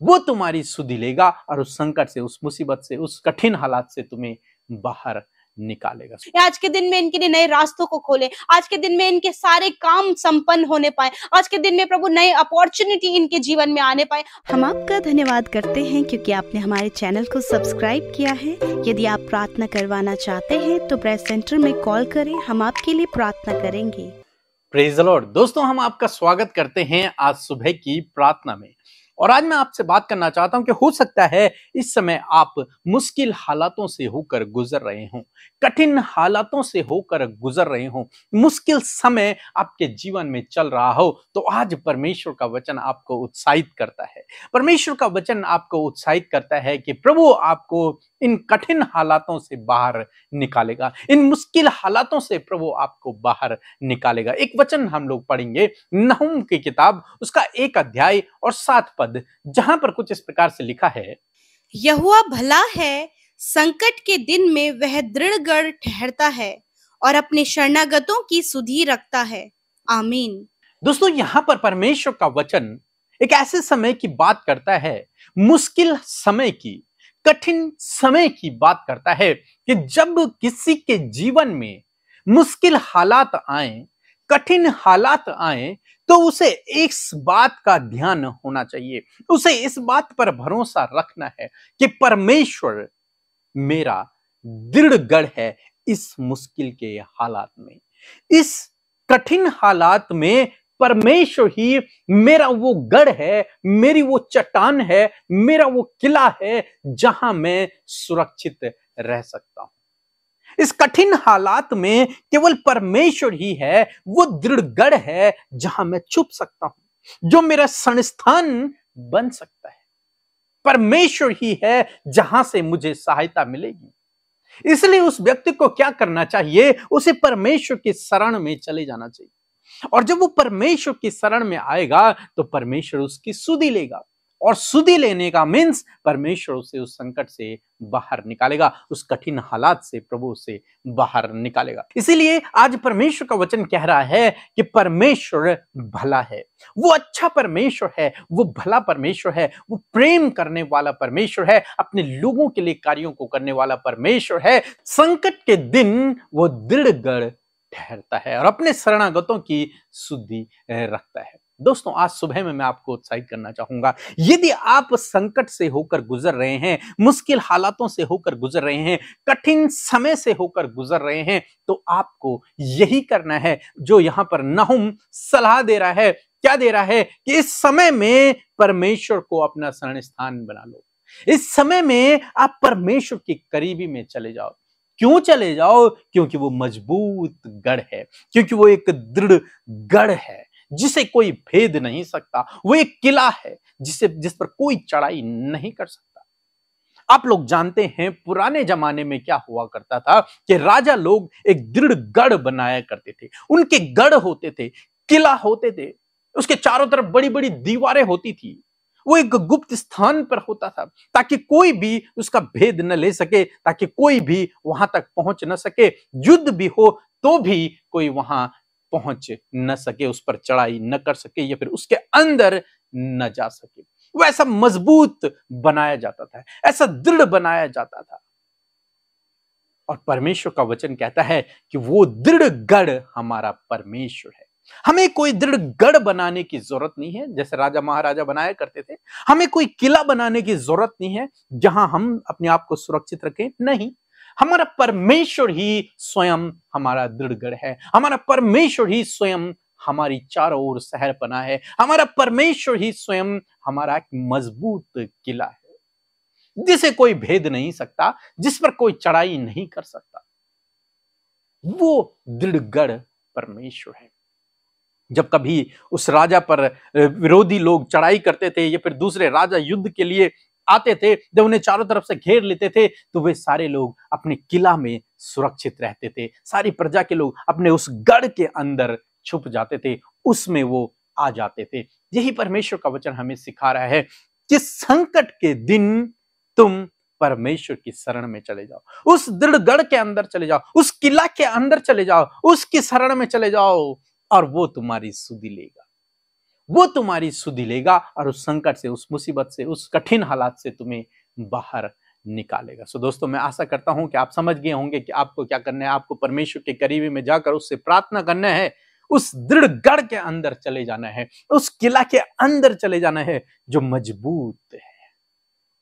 वो तुम्हारी सुधि लेगा और उस संकट से उस मुसीबत से उस कठिन हालात से तुम्हें बाहर निकालेगा। आज के दिन में इनके लिए नए रास्तों को खोले आज के दिन में इनके सारे काम संपन्न होने पाए आज के दिन में प्रभु नए अपॉर्चुनिटी इनके जीवन में आने पाए। हम आपका धन्यवाद करते हैं क्योंकि आपने हमारे चैनल को सब्सक्राइब किया है। यदि आप प्रार्थना करवाना चाहते हैं तो प्रेस सेंटर में कॉल करें हम आपके लिए प्रार्थना करेंगे। प्रेज लॉर्ड दोस्तों हम आपका स्वागत करते हैं आज सुबह की प्रार्थना में। और आज मैं आपसे बात करना चाहता हूँ कि हो सकता है इस समय आप मुश्किल हालातों से होकर गुजर रहे हो, कठिन हालातों से होकर गुजर रहे हो, मुश्किल समय आपके जीवन में चल रहा हो तो आज परमेश्वर का वचन आपको उत्साहित करता है। परमेश्वर का वचन आपको उत्साहित करता है कि प्रभु आपको इन कठिन हालातों से बाहर निकालेगा। इन मुश्किल हालातों से प्रभु आपको बाहर निकालेगा। एक वचन हम लोग पढ़ेंगे, नहुम की किताब, उसका एक अध्याय और सात पद। जहाँ पर कुछ इस प्रकार से लिखा है यहुआ भला है संकट के दिन में वह दृढ़ ठहरता है और अपने शरणागतों की सुधि रखता है। आमीन। दोस्तों यहाँ पर परमेश्वर का वचन एक ऐसे समय की बात करता है मुश्किल समय की कठिन समय की बात करता है कि जब किसी के जीवन में मुश्किल हालात आए कठिन हालात आए तो उसे इस बात का ध्यान होना चाहिए। उसे इस बात पर भरोसा रखना है कि परमेश्वर मेरा दृढ़ गढ़ है इस मुश्किल के हालात में। इस कठिन हालात में परमेश्वर ही मेरा वो गढ़ है, मेरी वो चट्टान है, मेरा वो किला है जहाँ मैं सुरक्षित रह सकता हूँ। इस कठिन हालात में केवल परमेश्वर ही है, वो दृढ़गढ़ है जहाँ मैं छुप सकता हूँ, जो मेरा संस्थान बन सकता है। परमेश्वर ही है जहाँ से मुझे सहायता मिलेगी। इसलिए उस व्यक्ति को क्या करना चाहिए? उसे परमेश्वर के शरण में चले जाना चाहिए। और जब वो परमेश्वर की शरण में आएगा तो परमेश्वर उसकी सुधि लेगा। और सुधि लेने का मीन्स परमेश्वर उसे उस संकट से बाहर निकालेगा, उस कठिन हालात से प्रभु से बाहर निकालेगा। इसीलिए आज परमेश्वर का वचन कह रहा है कि परमेश्वर भला है। वो अच्छा परमेश्वर है, वो भला परमेश्वर है, वो प्रेम करने वाला परमेश्वर है, अपने लोगों के लिए कार्यों को करने वाला परमेश्वर है। संकट के दिन वो दृढ़ गढ़ ठहरता है और अपने शरणागतों की शुद्धि रखता है। दोस्तों, आज सुबह में मैं आपको उत्साहित करना चाहूँगा। यदि आप संकट से होकर गुजर रहे हैं, मुश्किल हालातों से होकर गुजर रहे हैं, कठिन समय से होकर गुजर रहे हैं तो आपको यही करना है, जो यहाँ पर नहुम सलाह दे रहा है। क्या दे रहा है कि इस समय में परमेश्वर को अपना शरण स्थान बना लो। इस समय में आप परमेश्वर की करीबी में चले जाओ। क्यों चले जाओ? क्योंकि वो मज़बूत गढ़ है। क्योंकि वो एक दृढ़ गढ़ है। जिसे कोई भेद नहीं सकता, वो एक किला है जिसे, जिस पर कोई चढ़ाई नहीं कर सकता। आप लोग जानते हैं, पुराने जमाने में क्या हुआ करता था कि राजा लोग एक दृढ़ गढ़ बनाया करते थे। उनके गढ़ होते थे, किला होते थे, उसके चारों तरफ़ बड़ी बड़ी दीवारें होती थी। वो एक गुप्त स्थान पर होता था, ताकि कोई भी उसका भेद न ले सके, ताकि कोई भी वहाँ तक पहुँच न सके। युद्ध भी हो तो भी कोई वहाँ पहुँच न सके, उस पर चढ़ाई न कर सके या फिर उसके अंदर न जा सके। वो ऐसा मज़बूत बनाया जाता था, ऐसा दृढ़ बनाया जाता था। और परमेश्वर का वचन कहता है कि वो दृढ़ गढ़ हमारा परमेश्वर है। हमें कोई दृढ़ गढ़ बनाने की ज़रूरत नहीं है, जैसे राजा महाराजा बनाया करते थे। हमें कोई किला बनाने की ज़रूरत नहीं है, जहाँ हम अपने आप को सुरक्षित रखें। नहीं हमारा परमेश्वर ही स्वयं हमारा दृढ़गढ़ है। हमारा परमेश्वर ही स्वयं हमारी चारों ओर शहर बना है। हमारा परमेश्वर ही स्वयं हमारा एक मज़बूत किला है, जिसे कोई भेद नहीं सकता, जिस पर कोई चढ़ाई नहीं कर सकता। वो दृढ़गढ़ परमेश्वर है। जब कभी उस राजा पर विरोधी लोग चढ़ाई करते थे या फिर दूसरे राजा युद्ध के लिए आते थे, जब उन्हें चारों तरफ़ से घेर लेते थे तो वे सारे लोग अपने किला में सुरक्षित रहते थे। सारी प्रजा के लोग अपने उस गढ़ के अंदर छुप जाते थे, उसमें वो आ जाते थे। यही परमेश्वर का वचन हमें सिखा रहा है कि संकट के दिन तुम परमेश्वर की शरण में चले जाओ। उस दृढ़ गढ़ के अंदर चले जाओ, उस किला के अंदर चले जाओ, उसकी शरण में चले जाओ और वो तुम्हारी सुधि लेगा। वो तुम्हारी सुधि लेगा और उस संकट से, उस मुसीबत से, उस कठिन हालात से तुम्हें बाहर निकालेगा। सो दोस्तों, मैं आशा करता हूँ कि आप समझ गए होंगे कि आपको क्या करना है। आपको परमेश्वर के करीबी में जाकर उससे प्रार्थना करना है। उस दृढ़ गढ़ के अंदर चले जाना है। उस किला के अंदर चले जाना है जो मज़बूत है।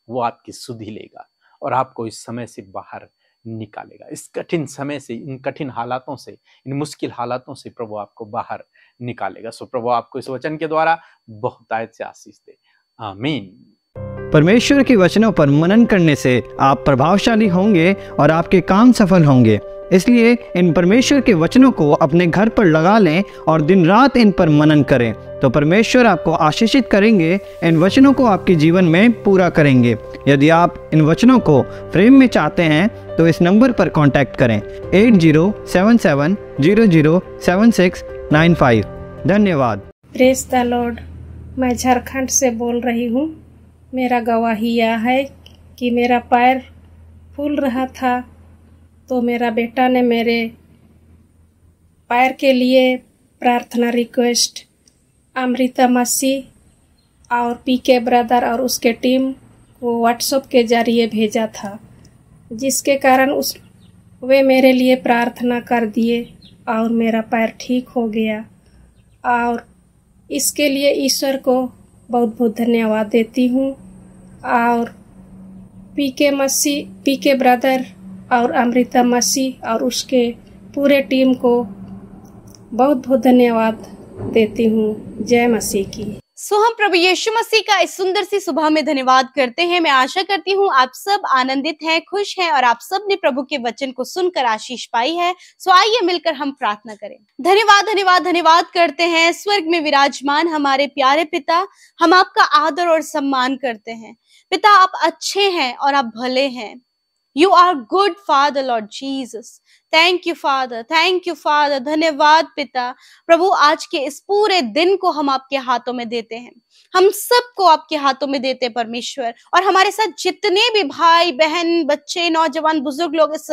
वो आपकी सुधि लेगा और आपको इस समय से बाहर निकालेगा। इस कठिन समय से, इन कठिन हालातों से, इन मुश्किल हालातों से प्रभु आपको बाहर निकालेगा। सो प्रभु आपको इस वचन के द्वारा बहुत आयत से आशीष दे। आमीन। परमेश्वर के वचनों पर मनन करने से आप प्रभावशाली होंगे और आपके काम सफल होंगे। इसलिए इन परमेश्वर के वचनों को अपने घर पर लगा लें और दिन रात इन पर मनन करें। तो परमेश्वर आपको आशीषित करेंगे, इन वचनों को आपके जीवन में पूरा करेंगे। यदि आप इन वचनों को फ्रेम में चाहते हैं तो इस नंबर पर कांटेक्ट करें। Eight zero seven seven zero zero seven six nine five धन्यवाद। प्रेस द लॉर्ड मैं झारखंड से बोल रही हूँ। मेरा गवाही यह है कि मेरा पैर फूल रहा था। तो मेरा बेटा ने मेरे पैर के लिए प्रार्थना रिक्वेस्ट अमृता मसी और पीके ब्रदर और उसके टीम को व्हाट्सएप के ज़रिए भेजा था। जिसके कारण उस वे मेरे लिए प्रार्थना कर दिए और मेरा पैर ठीक हो गया। और इसके लिए ईश्वर को बहुत बहुत धन्यवाद देती हूँ। और पी के मसी पी के ब्रदर और अमृता मसीह और उसके पूरे टीम को बहुत बहुत धन्यवाद देती हूँ। जय मसीह की। सो हम प्रभु यीशु मसीह का इस सुंदर सी सुबह में धन्यवाद करते हैं। मैं आशा करती हूँ आप सब आनंदित हैं, खुश हैं और आप सबने प्रभु के वचन को सुनकर आशीष पाई है। सो आइए मिलकर हम प्रार्थना करें। धन्यवाद धन्यवाद धन्यवाद करते हैं। स्वर्ग में विराजमान हमारे प्यारे पिता, हम आपका आदर और सम्मान करते हैं। पिता, आप अच्छे हैं और आप भले हैं। You are good father lord Jesus thank you father thank you father धन्यवाद, पिता। प्रभु, आज के इस पूरे दिन को हम आपके हाथों में देते हैं। हम सबको आपके हाथों में देते हैं, परमेश्वर। और हमारे साथ जितने भी भाई, बहन, बच्चे, नौजवान, बुज़ुर्ग लोग इस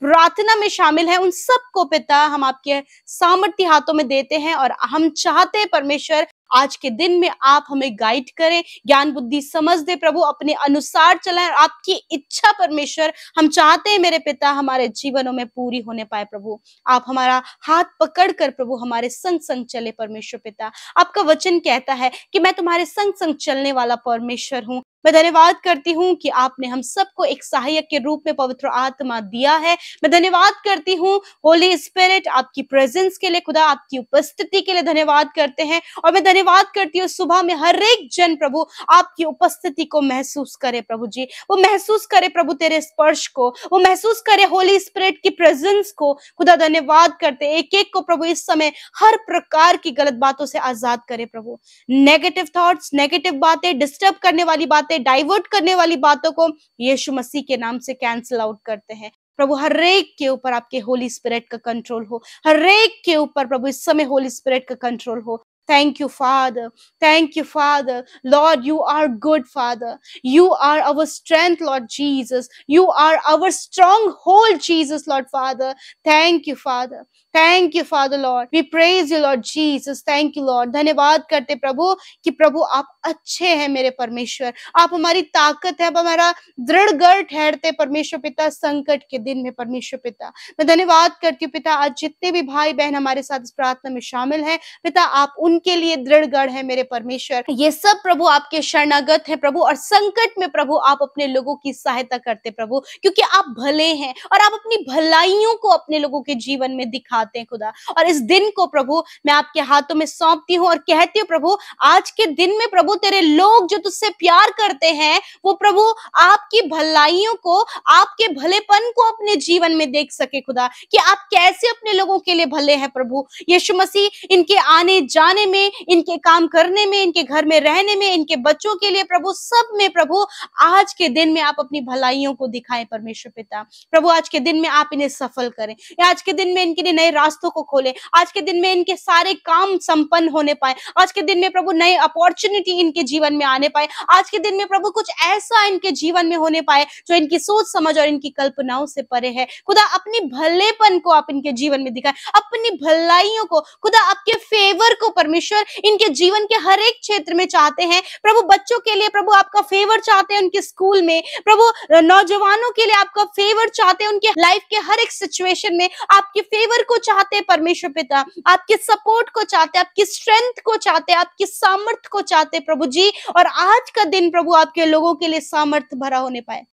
प्रार्थना में शामिल हैं, उन सबको, पिता, हम आपके सामर्थ्य हाथों में देते हैं। और हम चाहते हैं, परमेश्वर आज के दिन में आप हमें गाइड करें, ज्ञान बुद्धि समझ दे, प्रभु अपने अनुसार चलाएँ आपकी इच्छा परमेश्वर हम चाहते हैं मेरे पिता हमारे जीवनों में पूरी होने पाए प्रभु। आप हमारा हाथ पकड़ कर प्रभु हमारे संग संग चले परमेश्वर पिता। आपका वचन कहता है कि मैं तुम्हारे संग संग चलने वाला परमेश्वर हूँ। मैं धन्यवाद करती हूँ कि आपने हम सबको एक सहायक के रूप में पवित्र आत्मा दिया है। मैं धन्यवाद करती हूँ होली स्पिरिट आपकी प्रेजेंस के लिए, खुदा आपकी उपस्थिति के लिए धन्यवाद करते हैं। और मैं धन्यवाद करती हूँ, सुबह में हर एक जन प्रभु आपकी उपस्थिति को महसूस करे प्रभु जी। वो महसूस करे प्रभु तेरे स्पर्श को, वो महसूस करे होली स्पिरिट की प्रेजेंस को। खुदा धन्यवाद करते एक एक को प्रभु इस समय हर प्रकार की गलत बातों से आज़ाद करे प्रभु। नेगेटिव थॉट्स नेगेटिव बातें डिस्टर्ब करने वाली बातें बातें डाइवर्ट करने वाली बातों को यीशु मसीह के नाम से कैंसिल आउट करते हैं। प्रभु हरेक के ऊपर आपके होली स्पिरिट का कंट्रोल हो। हरेक के ऊपर प्रभु, इस समय होली स्पिरिट का कंट्रोल हो। Thank you father thank you father lord you are good father you are our strength lord Jesus you are our stronghold Jesus lord father thank you father thank you father lord we praise you lord Jesus thank you lord धन्यवाद करते प्रभु कि प्रभु आप अच्छे हैं मेरे परमेश्वर। आप हमारी ताकत है, आप हमारा दृढ़ गढ़ ठहरते परमेश्वर पिता, संकट के दिन में परमेश्वर पिता। मैं धन्यवाद करती हूँ पिता, आज जितने भी भाई बहन हमारे साथ इस प्रार्थना में शामिल है, पिता आप उनके लिए दृढ़ गढ़ है मेरे परमेश्वर। ये सब प्रभु आपके शरणागत है प्रभु और संकट में प्रभु आप अपने लोगों की सहायता करते प्रभु, क्योंकि आप भले हैं और आप अपनी भलाइयों को अपने लोगों के जीवन में दिखा चाहते हैं खुदा। और इस दिन को प्रभु, मैं आपके हाथों में सौंपती हूँ और कहती हूँ, प्रभु, आज के दिन में प्रभु, तेरे लोग जो तुझसे प्यार करते हैं, वो प्रभु, आपकी भलाइयों को, आपके भलेपन को अपने जीवन में देख सके खुदा। कि आप कैसे अपने लोगों के लिए भले हैं प्रभु। यीशु मसीह इनके आने जाने में, इनके काम करने में, इनके घर में रहने में, इनके बच्चों के लिए प्रभु, सब में प्रभु, आज के दिन में आप अपनी भलाइयों को दिखाएँ परमेश्वर पिता। प्रभु, आज के दिन में आप इन्हें सफल करें। आज के दिन में इनके लिए नए रास्तों को खोले। आज के दिन में इनके सारे काम संपन्न होने पाए। आज के दिन में प्रभु नए अपॉर्चुनिटी इनके जीवन में आने पाए। आज के दिन में प्रभु कुछ ऐसा इनके जीवन में होने पाए जो इनकी सोच, समझ और इनकी कल्पनाओं से परे है। खुदा, अपनी भलेपन को आप इनके जीवन में दिखाए। अपनी भलाइयों को, खुदा, आपके फेवर को परमेश्वर इनके जीवन के हर एक क्षेत्र में चाहते हैं। प्रभु, बच्चों के लिए प्रभु आपका फेवर चाहते हैं उनके स्कूल में। प्रभु, नौजवानों के लिए आपका फेवर चाहते हैं उनके लाइफ के हर एक सिचुएशन में। आपके फेवर को चाहते हैं परमेश्वर पिता? आपके सपोर्ट को चाहते आपकी स्ट्रेंथ को चाहते आपकी सामर्थ्य को चाहते प्रभु जी? और आज का दिन प्रभु आपके लोगों के लिए सामर्थ्य भरा होने पाए।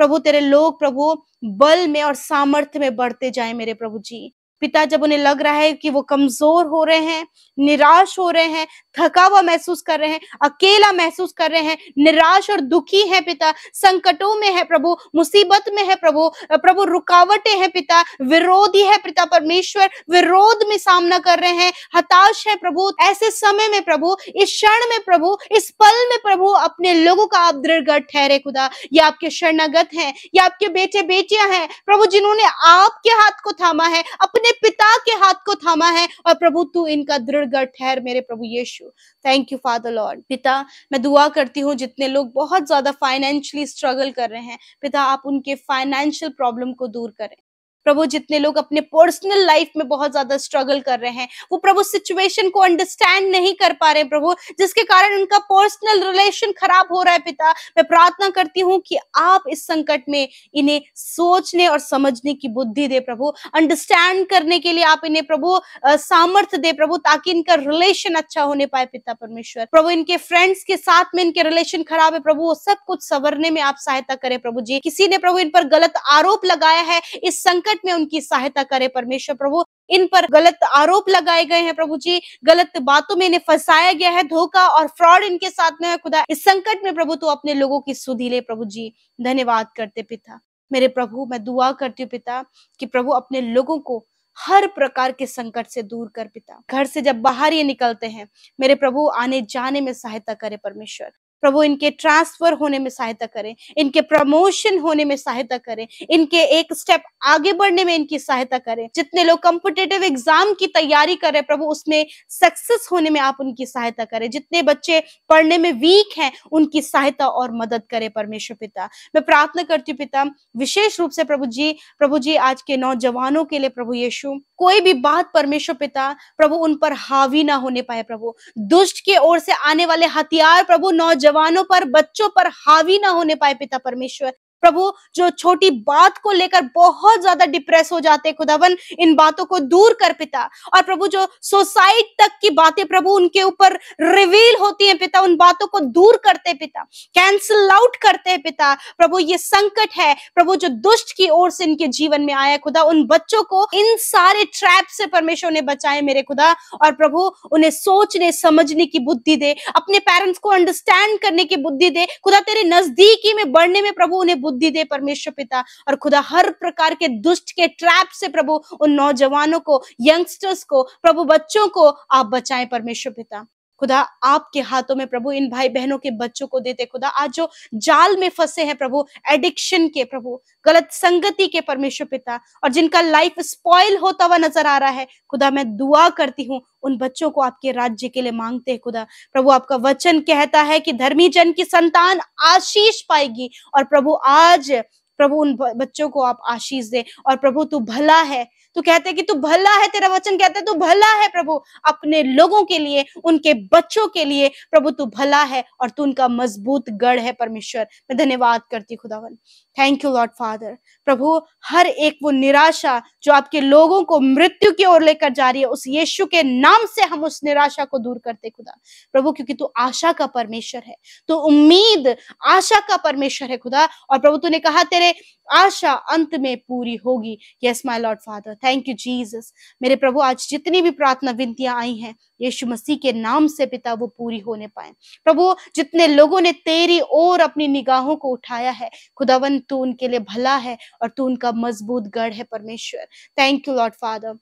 प्रभु, तेरे लोग प्रभु बल में और सामर्थ्य में बढ़ते जाए मेरे प्रभु जी। पिता जब उन्हें लग रहा है कि वो कमज़ोर हो रहे हैं, निराश हो रहे हैं, थका हुआ महसूस कर रहे हैं, अकेला महसूस कर रहे हैं, निराश और दुखी है पिता, संकटों में है प्रभु, मुसीबत में है प्रभु प्रभु रुकावटें हैं पिता, विरोधी है पिता परमेश्वर, विरोध में सामना कर रहे हैं, हताश है प्रभु, ऐसे समय में प्रभु, इस क्षण में प्रभु, इस पल में प्रभु अपने लोगों का आप दृढ़ ठहरे खुदा, ये आपके शरणागत हैं, ये आपके बेटे बेटियाँ हैं, प्रभु जिन्होंने आपके हाथ को थामा है, अपने पिता के हाथ को थामा है और प्रभु, तू इनका दृढ़ ठहर मेरे प्रभु Yeshu. Thank you father lord पिता, मैं दुआ करती हूँ, जितने लोग बहुत ज़्यादा फाइनेंशियली स्ट्रगल कर रहे हैं, पिता, आप उनके फाइनेंशियल प्रॉब्लम को दूर करें। प्रभु जितने लोग अपने पर्सनल लाइफ में बहुत ज़्यादा स्ट्रगल कर रहे हैं, वो प्रभु सिचुएशन को अंडरस्टैंड नहीं कर पा रहे प्रभु, जिसके कारण उनका पर्सनल रिलेशन खराब हो रहा है पिता। मैं प्रार्थना करती हूँ कि आप इस संकट में इन्हें सोचने और समझने की बुद्धि दे प्रभु। अंडरस्टैंड करने के लिए आप इन्हें प्रभु सामर्थ्य दे प्रभु, ताकि इनका रिलेशन अच्छा होने पाए पिता परमेश्वर। प्रभु, इनके फ्रेंड्स के साथ में इनके रिलेशन खराब है प्रभु, वो सब कुछ सवरने में आप सहायता करें प्रभु जी। किसी ने प्रभु इन पर गलत आरोप लगाया है, इस संकट संकट में उनकी सहायता करे परमेश्वर प्रभु। इन पर गलत आरोप लगाए गए हैं प्रभु जी। गलत बातों में इन्हें फंसाया गया है, धोखा और फ्रॉड इनके साथ में है। खुदा, इस संकट में प्रभु तो अपने लोगों की सुधी ले प्रभु जी। धन्यवाद करते पिता। मेरे प्रभु, मैं दुआ करती हूँ पिता कि प्रभु अपने लोगों को हर प्रकार के संकट से दूर कर पिता। घर से जब बाहर ये निकलते हैं, मेरे प्रभु आने जाने में सहायता करे परमेश्वर। प्रभु, इनके ट्रांसफ़र होने में सहायता करें, इनके प्रमोशन होने में सहायता करें, इनके एक स्टेप आगे बढ़ने में इनकी सहायता करें। जितने लोग कॉम्पिटेटिव एग्ज़ाम की तैयारी कर रहे प्रभु, उसमें सक्सेस होने में आप उनकी सहायता करें। जितने बच्चे पढ़ने में वीक हैं, उनकी सहायता और मदद करें परमेश्वर पिता। मैं प्रार्थना करती हूँ पिता, विशेष रूप से प्रभु जी प्रभु जी आज के नौजवानों के लिए प्रभु यीशु, कोई भी बात परमेश्वर पिता, प्रभु उन पर हावी ना होने पाए प्रभु। दुष्ट के ओर से आने वाले हथियार प्रभु नौजवानों पर बच्चों पर हावी ना होने पाए पिता परमेश्वर। प्रभु, जो छोटी बात को लेकर बहुत ज़्यादा डिप्रेस हो जाते खुदावन, इन बातों को दूर कर पिता। और प्रभु, जो सोसाइट तक की बातें प्रभु उनके ऊपर रिवील होती हैं पिता, उन बातों को दूर करते पिता। कैंसिल आउट करते हैं पिता। प्रभु, ये संकट है। प्रभु, जो दुष्ट की ओर से इनके जीवन में आया खुदा, उन बच्चों को इन सारे ट्रैप से परमेश्वर ने बचाए मेरे खुदा। और प्रभु, उन्हें सोचने, समझने की बुद्धि दे। अपने पेरेंट्स को अंडरस्टैंड करने की बुद्धि दे। खुदा, तेरे नजदीकी में बढ़ने में प्रभु उन्हें बुद्धि दे परमेश्वर पिता और खुदा हर प्रकार के दुष्ट के ट्रैप से प्रभु उन नौजवानों को, यंगस्टर्स को, प्रभु बच्चों को आप बचाएँ परमेश्वर पिता। खुदा, आपके हाथों में प्रभु इन भाई बहनों के बच्चों को देते खुदा। आज जो जाल में फंसे हैं प्रभु एडिक्शन के प्रभु, गलत संगति के परमेश्वर पिता, और जिनका लाइफ स्पॉइल होता हुआ नज़र आ रहा है, खुदा, मैं दुआ करती हूँ, उन बच्चों को आपके राज्य के लिए मांगते हैं खुदा। प्रभु, आपका वचन कहता है कि धर्मी जन की संतान आशीष पाएगी, और प्रभु, आज प्रभु उन बच्चों को आप आशीष दे। और प्रभु, तू भला है। तू कहते कि तू भला है, तेरा वचन कहते तू भला है प्रभु। अपने लोगों के लिए, उनके बच्चों के लिए प्रभु, तू भला है और तू उनका मज़बूत गढ़ है परमेश्वर। मैं धन्यवाद करती खुदावन। थैंक यू लॉर्ड फादर प्रभु, हर एक वो निराशा जो आपके लोगों को मृत्यु की ओर लेकर जा रही है, उस यीशु के नाम से हम उस निराशा को दूर करते खुदा। प्रभु, क्योंकि तू आशा का परमेश्वर है तो उम्मीद आशा का परमेश्वर है, खुदा। और प्रभु, तूने कहा, तेरे आशा अंत में पूरी होगी। Yes my lord father thank you Jesus मेरे प्रभु, आज जितनी भी प्रार्थना विनतियाँ आई हैं, यीशु मसीह के नाम से पिता वो पूरी होने पाए। प्रभु, जितने लोगों ने तेरी ओर अपनी निगाहों को उठाया है, खुदावन, तू उनके लिए भला है और तू उनका मज़बूत गढ़ है परमेश्वर। थैंक यू लॉर्ड फादर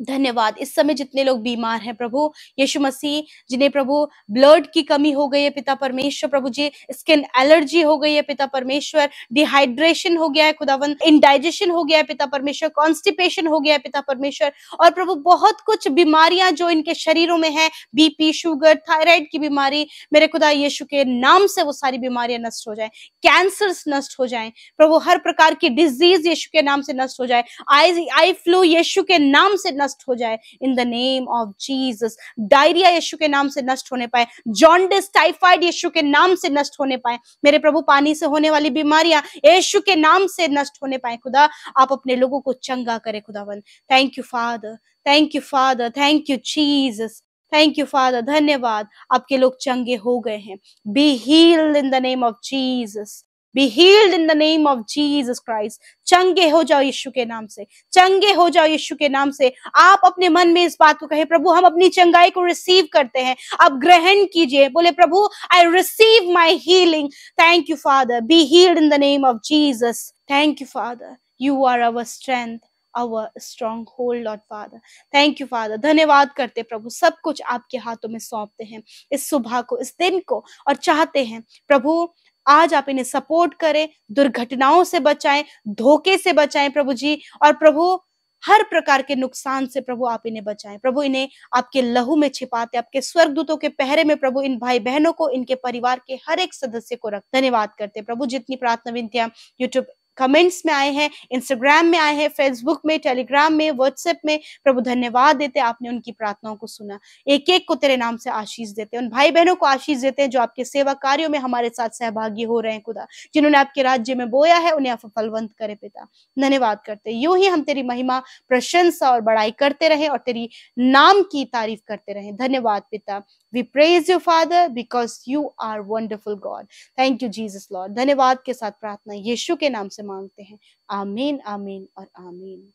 धन्यवाद। इस समय जितने लोग बीमार हैं प्रभु, यीशु मसीह, जिन्हें प्रभु ब्लड की कमी हो गई है पिता परमेश्वर, प्रभु जी, स्किन एलर्जी हो गई है पिता परमेश्वर डिहाइड्रेशन हो गया है खुदावन इनडाइजेशन हो गया है पिता परमेश्वर कॉन्स्टिपेशन हो गया है पिता परमेश्वर, और प्रभु बहुत कुछ बीमारियाँ जो इनके शरीरों में है बीपी शुगर थायराइड की बीमारी, मेरे खुदा यीशु के नाम से वो सारी बीमारियाँ नष्ट हो जाए कैंसर नष्ट हो जाए, प्रभु हर प्रकार की डिज़ीज़ यीशु के नाम से नष्ट हो जाए आई आई फ्लू यीशु के नाम से नष्ट हो जाए in the name of Jesus diarrhoea Yeshu के नाम से नष्ट होने पाए जॉन्डिस टाइफाइड यीशु के नाम से नष्ट होने पाए, मेरे प्रभु पानी से होने वाली बीमारियाँ यीशु के नाम से नष्ट होने पाए, खुदा, आप अपने लोगों को चंगा करे खुदावन thank you father thank you father thank you Jesus thank you father धन्यवाद। आपके लोग चंगे हो गए हैं। Be healed in the name of Jesus be healed in the name of Jesus Christ चंगे हो जाओ यीशु के नाम से। चंगे हो जाओ यीशु के नाम से। आप अपने मन में इस बात को कहे, प्रभु, हम अपनी चंगाई को रिसीव करते हैं। आप ग्रहण कीजिए। बोले, प्रभु I receive my healing thank you father be healed in the name of Jesus thank you father you are our strength our stronghold lord father thank you father धन्यवाद करते प्रभु। सब कुछ आपके हाथों में सौंपते हैं। इस सुबह को, इस दिन को और चाहते हैं, प्रभु आज आप इन्हें सपोर्ट करें, दुर्घटनाओं से बचाएँ, धोखे से बचाएँ प्रभु जी, और प्रभु, हर प्रकार के नुकसान से प्रभु आप इन्हें बचाएँ। प्रभु इन्हें आपके लहू में छिपाते, आपके स्वर्गदूतों के पहरे में प्रभु इन भाई बहनों को, इनके परिवार के हर एक सदस्य को रख। धन्यवाद करते प्रभु, जितनी प्रार्थना विनतियाँ यूट्यूब कमेंट्स में आए हैं इंस्टाग्राम में आए हैं फेसबुक में टेलीग्राम में व्हाट्सएप में। प्रभु, धन्यवाद देते आपने उनकी प्रार्थनाओं को सुना। एक एक को तेरे नाम से आशीष देते उन भाई बहनों को आशीष देते हैं जो आपके सेवा कार्यों में हमारे साथ सहभागी हो रहे हैं, खुदा। जिन्होंने आपके राज्य में बोया है, उन्हें आप फलवंत करे, पिता। धन्यवाद करते यूँ ही हम तेरी महिमा, प्रशंसा और बड़ाई करते रहे और तेरी नाम की तारीफ़ करते रहे। धन्यवाद, पिता। We praise you father because you are wonderful God thank you Jesus lord धन्यवाद के साथ प्रार्थना यीशु के नाम से मांगते हैं। आमीन आमीन और आमीन।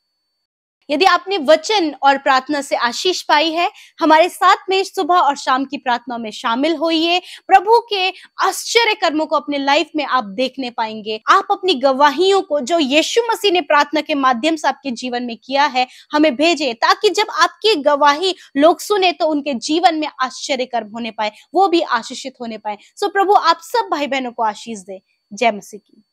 यदि आपने वचन और प्रार्थना से आशीष पाई है, हमारे साथ में सुबह और शाम की प्रार्थना में शामिल होइए। प्रभु के आश्चर्य कर्मों को अपने लाइफ में आप देखने पाएँगे। आप अपनी गवाहियों को, जो यीशु मसीह ने प्रार्थना के माध्यम से आपके जीवन में किया है, हमें भेजे, ताकि जब आपकी गवाही लोग सुने तो उनके जीवन में आश्चर्य कर्म होने पाए, वो भी आशीषित होने पाए। सो प्रभु, आप सब भाई बहनों को आशीष दे। जय मसीह की।